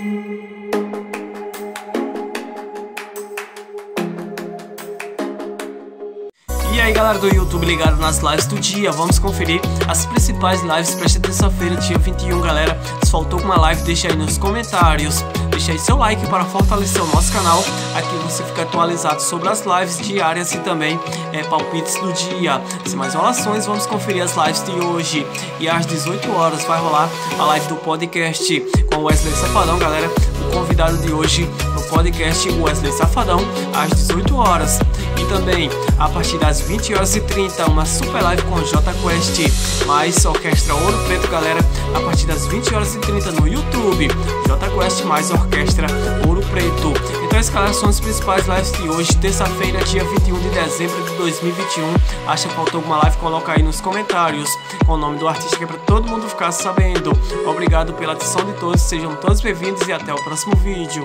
Música aí galera do YouTube ligado nas lives do dia, vamos conferir as principais lives para esta terça-feira, dia 21 galera. Se faltou alguma live, deixa aí nos comentários. Deixa aí seu like para fortalecer o nosso canal. Aqui você fica atualizado sobre as lives diárias e também é, palpites do dia. Sem mais enrolações, vamos conferir as lives de hoje. E às 18 horas vai rolar a live do podcast com Wesley Safadão, galera. O convidado de hoje no podcast Wesley Safadão, às 18 horas. E também a partir das 20 horas e 30, uma super live com J Quest, mais Orquestra Ouro Preto, galera, a partir das 20 horas e 30 no YouTube. J Quest mais Orquestra Ouro Preto. Então esses galera são as principais lives de hoje, terça-feira, dia 21 de dezembro de 2021. Acha que faltou alguma live? Coloca aí nos comentários com o nome do artista que é para todo mundo ficar sabendo. Obrigado pela atenção de todos, sejam todos bem-vindos e até o próximo vídeo.